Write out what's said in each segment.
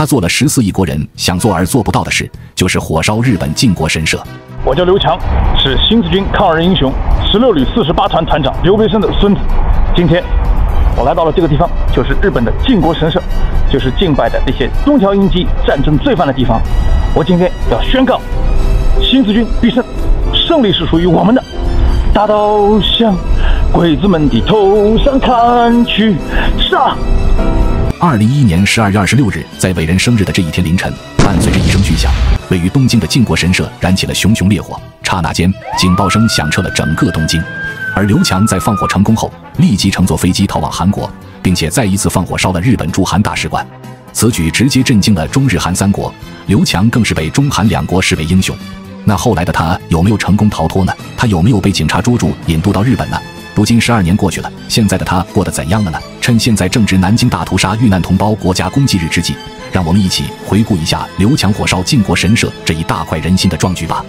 他做了十四亿国人想做而做不到的事，就是火烧日本靖国神社。我叫刘强，是新四军抗日英雄十六旅四十八团团长刘培生的孙子。今天我来到了这个地方，就是日本的靖国神社，就是敬拜的那些东条英机战争罪犯的地方。我今天要宣告，新四军必胜，胜利是属于我们的。大刀向鬼子们的头上砍去，杀！二零一一年十二月二十六日，在伟人生日的这一天凌晨，伴随着一声巨响，位于东京的靖国神社燃起了熊熊烈火。刹那间，警报声响彻了整个东京。而刘强在放火成功后，立即乘坐飞机逃往韩国，并且再一次放火烧了日本驻韩大使馆。此举直接震惊了中日韩三国，刘强更是被中韩两国视为英雄。那后来的他有没有成功逃脱呢？他有没有被警察捉住引渡到日本呢？如今十二年过去了，现在的他过得怎样了呢？趁现在正值南京大屠杀遇难同胞国家公祭日之际，让我们一起回顾一下刘强火烧靖国神社这一大快人心的壮举吧。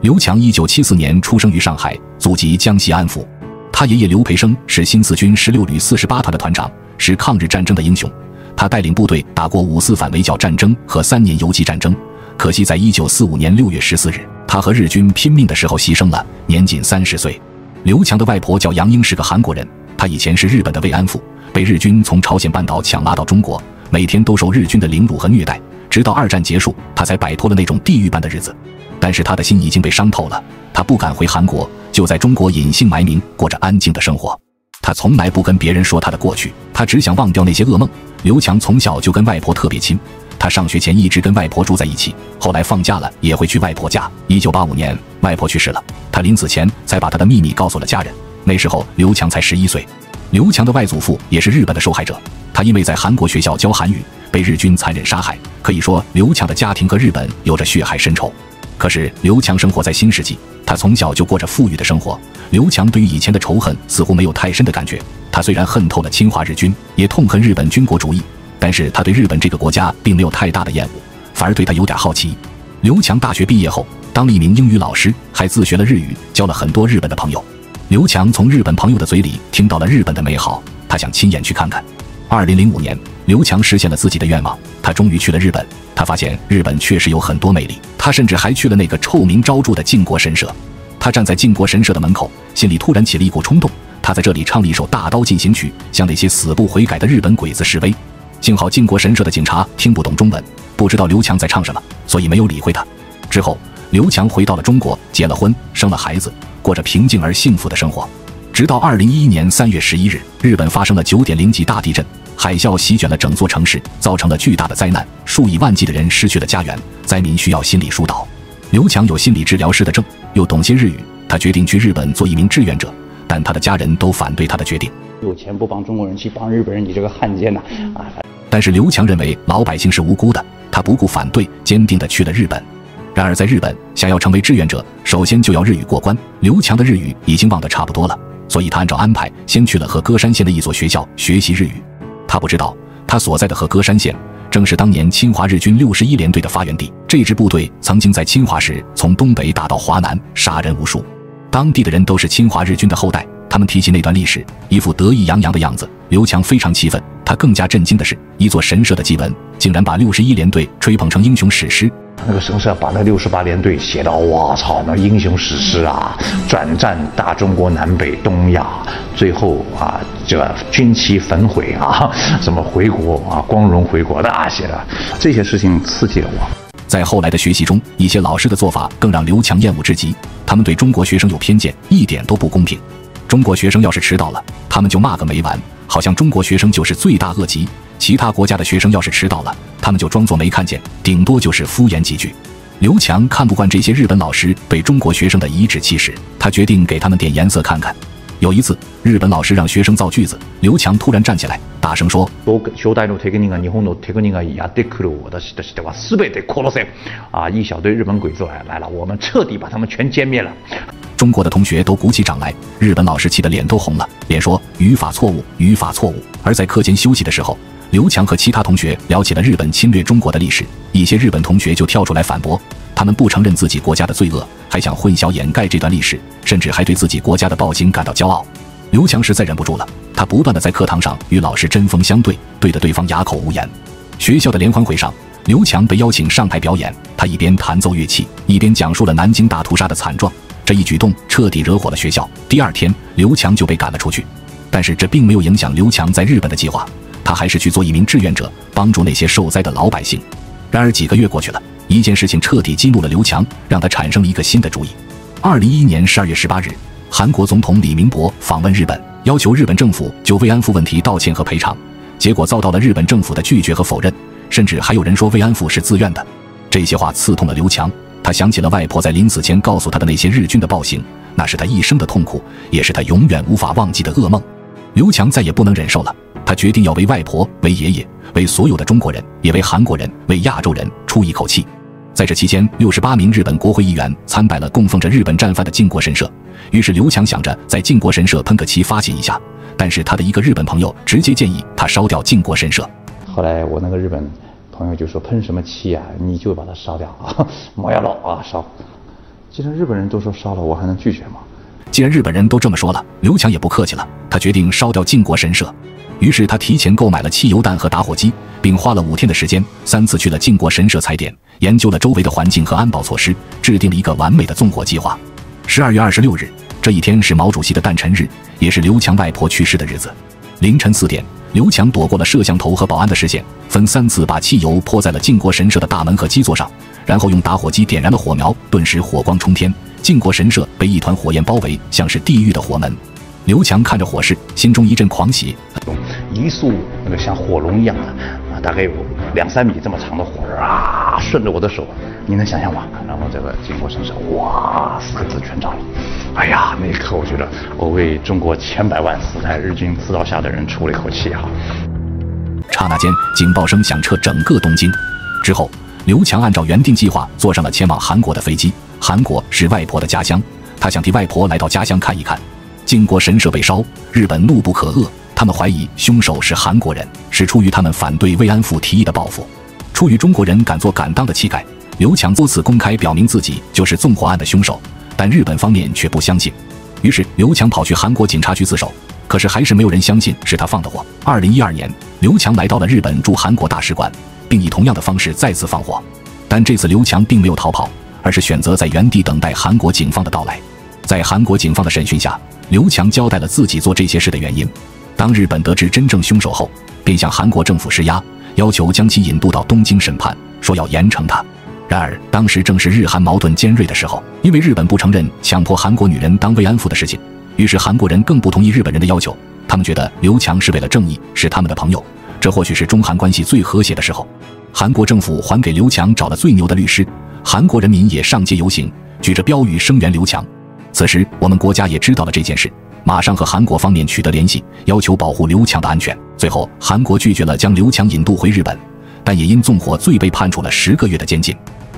刘强一九七四年出生于上海，祖籍江西安福。他爷爷刘培生是新四军十六旅四十八团的团长，是抗日战争的英雄。他带领部队打过五四反围剿战争和三年游击战争。可惜在一九四五年六月十四日，他和日军拼命的时候牺牲了，年仅三十岁。刘强的外婆叫杨英，是个韩国人。他以前是日本的慰安妇，被日军从朝鲜半岛抢拉到中国，每天都受日军的凌辱和虐待。直到二战结束，他才摆脱了那种地狱般的日子。但是他的心已经被伤透了，他不敢回韩国，就在中国隐姓埋名，过着安静的生活。他从来不跟别人说他的过去，他只想忘掉那些噩梦。刘强从小就跟外婆特别亲，他上学前一直跟外婆住在一起，后来放假了也会去外婆家。一九八五年，外婆去世了，他临死前才把他的秘密告诉了家人。那时候刘强才十一岁。刘强的外祖父也是日本的受害者，他因为在韩国学校教韩语，被日军残忍杀害。可以说，刘强的家庭和日本有着血海深仇。可是刘强生活在新世纪，他从小就过着富裕的生活。刘强对于以前的仇恨似乎没有太深的感觉。他虽然恨透了侵华日军，也痛恨日本军国主义，但是他对日本这个国家并没有太大的厌恶，反而对他有点好奇。刘强大学毕业后当了一名英语老师，还自学了日语，交了很多日本的朋友。刘强从日本朋友的嘴里听到了日本的美好，他想亲眼去看看。二零零五年，刘强实现了自己的愿望，他终于去了日本。他发现日本确实有很多魅力，他甚至还去了那个臭名昭著的靖国神社。他站在靖国神社的门口，心里突然起了一股冲动。他在这里唱了一首《大刀进行曲》，向那些死不悔改的日本鬼子示威。幸好靖国神社的警察听不懂中文，不知道刘强在唱什么，所以没有理会他。之后，刘强回到了中国，结了婚，生了孩子，过着平静而幸福的生活。直到二零一一年三月十一日，日本发生了九点零级大地震。海啸席卷了整座城市，造成了巨大的灾难，数以万计的人失去了家园，灾民需要心理疏导。刘强有心理治疗师的证，又懂些日语，他决定去日本做一名志愿者，但他的家人都反对他的决定。有钱不帮中国人，去帮日本人，你这个汉奸呐！啊！但是刘强认为老百姓是无辜的，他不顾反对，坚定地去了日本。然而在日本，想要成为志愿者，首先就要日语过关。刘强的日语已经忘得差不多了，所以他按照安排，先去了和歌山县的一所学校学习日语。他不知道，他所在的和歌山县正是当年侵华日军六十一联队的发源地。这支部队曾经在侵华时从东北打到华南，杀人无数。当地的人都是侵华日军的后代，他们提起那段历史，一副得意洋洋的样子。刘强非常气愤。他更加震惊的是，一座神社的祭文竟然把六十一联队吹捧成英雄史诗。那个神社把那六十八联队写到，我操，那英雄史诗啊！转战大中国南北东亚，最后啊，这军旗焚毁啊，什么回国啊，光荣回国，的啊，写的这些事情刺激了我。在后来的学习中，一些老师的做法更让刘强厌恶至极。他们对中国学生有偏见，一点都不公平。中国学生要是迟到了，他们就骂个没完，好像中国学生就是罪大恶极。其他国家的学生要是迟到了，他们就装作没看见，顶多就是敷衍几句。刘强看不惯这些日本老师对中国学生的颐指气使，他决定给他们点颜色看看。有一次，日本老师让学生造句子，刘强突然站起来，大声说：“啊，一小堆日本鬼子来来了，我们彻底把他们全歼灭了。”中国的同学都鼓起掌来，日本老师气得脸都红了，连说语法错误，语法错误。而在课间休息的时候，刘强和其他同学聊起了日本侵略中国的历史，一些日本同学就跳出来反驳，他们不承认自己国家的罪恶，还想混淆掩盖这段历史，甚至还对自己国家的暴行感到骄傲。刘强实在忍不住了，他不断的在课堂上与老师针锋相对，对得对方哑口无言。学校的联欢会上，刘强被邀请上台表演，他一边弹奏乐器，一边讲述了南京大屠杀的惨状。这一举动彻底惹火了学校。第二天，刘强就被赶了出去。但是这并没有影响刘强在日本的计划，他还是去做一名志愿者，帮助那些受灾的老百姓。然而几个月过去了，一件事情彻底激怒了刘强，让他产生了一个新的主意。二零一一年十二月十八日，韩国总统李明博访问日本，要求日本政府就慰安妇问题道歉和赔偿，结果遭到了日本政府的拒绝和否认，甚至还有人说慰安妇是自愿的。这些话刺痛了刘强，他想起了外婆在临死前告诉他的那些日军的暴行，那是他一生的痛苦，也是他永远无法忘记的噩梦。刘强再也不能忍受了，他决定要为外婆、为爷爷、为所有的中国人，也为韩国人、为亚洲人出一口气。在这期间，六十八名日本国会议员参拜了供奉着日本战犯的靖国神社。于是刘强想着在靖国神社喷个漆发泄一下，但是他的一个日本朋友直接建议他烧掉靖国神社。后来我那个日本朋友就说：“喷什么漆啊？你就把它烧掉啊！莫要老啊烧！既然日本人都说烧了，我还能拒绝吗？”既然日本人都这么说了，刘强也不客气了，他决定烧掉靖国神社。于是他提前购买了汽油弹和打火机，并花了五天的时间，三次去了靖国神社踩点，研究了周围的环境和安保措施，制定了一个完美的纵火计划。十二月二十六日，这一天是毛主席的诞辰日，也是刘强外婆去世的日子。凌晨四点，刘强躲过了摄像头和保安的视线，分三次把汽油泼在了靖国神社的大门和基座上，然后用打火机点燃了火苗，顿时火光冲天。靖国神社被一团火焰包围，像是地狱的火门。刘强看着火势，心中一阵狂喜。一束那个像火龙一样的啊，大概有两三米这么长的火啊，顺着我的手，你能想象吗？然后这个经过身上，哇，四个字全着了。哎呀，那一刻我觉得我为中国千百万死在日军刺刀下的人出了一口气啊！刹那间，警报声响彻整个东京。之后，刘强按照原定计划坐上了前往韩国的飞机。韩国是外婆的家乡，他想替外婆来到家乡看一看。靖国神社被烧，日本怒不可遏，他们怀疑凶手是韩国人，是出于他们反对慰安妇提议的报复。出于中国人敢做敢当的气概，刘强多次公开表明自己就是纵火案的凶手，但日本方面却不相信。于是刘强跑去韩国警察局自首，可是还是没有人相信是他放的火。二零一二年，刘强来到了日本驻韩国大使馆，并以同样的方式再次放火，但这次刘强并没有逃跑。而是选择在原地等待韩国警方的到来。在韩国警方的审讯下，刘强交代了自己做这些事的原因。当日本得知真正凶手后，便向韩国政府施压，要求将其引渡到东京审判，说要严惩他。然而，当时正是日韩矛盾尖锐的时候，因为日本不承认强迫韩国女人当慰安妇的事情，于是韩国人更不同意日本人的要求。他们觉得刘强是为了正义，是他们的朋友，这或许是中韩关系最和谐的时候。韩国政府还给刘强找了最牛的律师。韩国人民也上街游行，举着标语声援刘强。此时，我们国家也知道了这件事，马上和韩国方面取得联系，要求保护刘强的安全。最后，韩国拒绝了将刘强引渡回日本，但也因纵火罪被判处了十个月的监禁。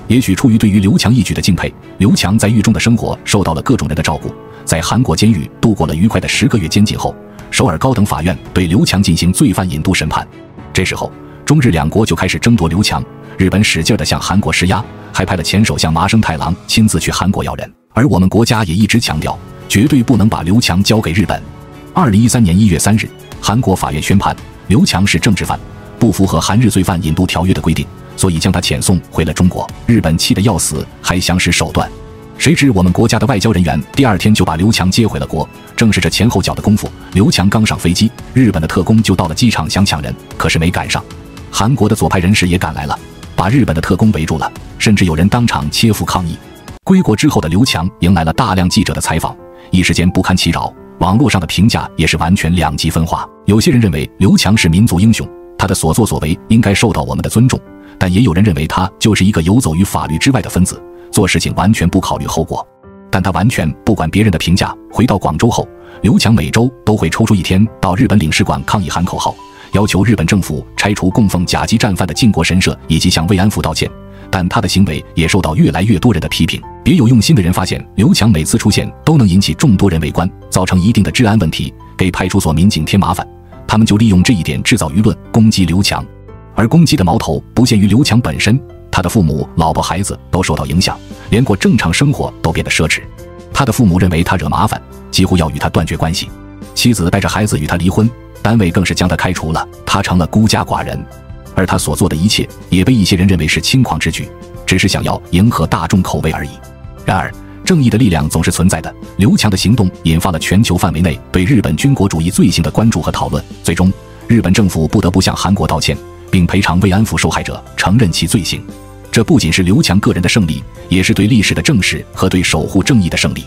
也许出于对于刘强一举的敬佩，刘强在狱中的生活受到了各种人的照顾，在韩国监狱度过了愉快的十个月监禁后，首尔高等法院对刘强进行罪犯引渡审判。这时候，中日两国就开始争夺刘强。日本使劲地向韩国施压，还派了前首相麻生太郎亲自去韩国要人。而我们国家也一直强调，绝对不能把刘强交给日本。二零一三年一月三日，韩国法院宣判刘强是政治犯，不符合韩日罪犯引渡条约的规定，所以将他遣送回了中国。日本气得要死，还想使手段。谁知我们国家的外交人员第二天就把刘强接回了国。正是这前后脚的功夫，刘强刚上飞机，日本的特工就到了机场想抢人，可是没赶上。韩国的左派人士也赶来了。把日本的特工围住了，甚至有人当场切腹抗议。归国之后的刘强迎来了大量记者的采访，一时间不堪其扰。网络上的评价也是完全两极分化。有些人认为刘强是民族英雄，他的所作所为应该受到我们的尊重；但也有人认为他就是一个游走于法律之外的分子，做事情完全不考虑后果。但他完全不管别人的评价。回到广州后，刘强每周都会抽出一天到日本领事馆抗议，喊口号。要求日本政府拆除供奉甲级战犯的靖国神社，以及向慰安妇道歉，但他的行为也受到越来越多人的批评。别有用心的人发现，刘强每次出现都能引起众多人围观，造成一定的治安问题，给派出所民警添麻烦。他们就利用这一点制造舆论，攻击刘强。而攻击的矛头不限于刘强本身，他的父母、老婆、孩子都受到影响，连过正常生活都变得奢侈。他的父母认为他惹麻烦，几乎要与他断绝关系。妻子带着孩子与他离婚。单位更是将他开除了，他成了孤家寡人。而他所做的一切也被一些人认为是轻狂之举，只是想要迎合大众口味而已。然而，正义的力量总是存在的。刘强的行动引发了全球范围内对日本军国主义罪行的关注和讨论。最终，日本政府不得不向韩国道歉，并赔偿慰安妇受害者，承认其罪行。这不仅是刘强个人的胜利，也是对历史的正视和对守护正义的胜利。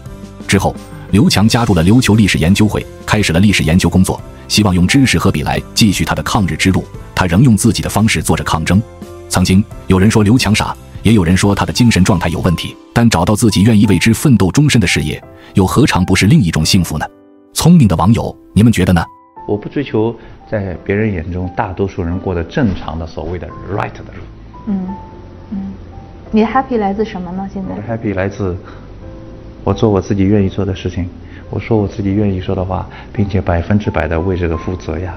之后，刘强加入了琉球历史研究会，开始了历史研究工作，希望用知识和笔来继续他的抗日之路。他仍用自己的方式做着抗争。曾经有人说刘强傻。也有人说他的精神状态有问题，但找到自己愿意为之奋斗终身的事业，又何尝不是另一种幸福呢？聪明的网友，你们觉得呢？我不追求在别人眼中大多数人过得正常的所谓的 right 的路。嗯嗯，你的 happy 来自什么呢？现在 happy 来自我做我自己愿意做的事情，我说我自己愿意说的话，并且百分之百的为这个负责呀。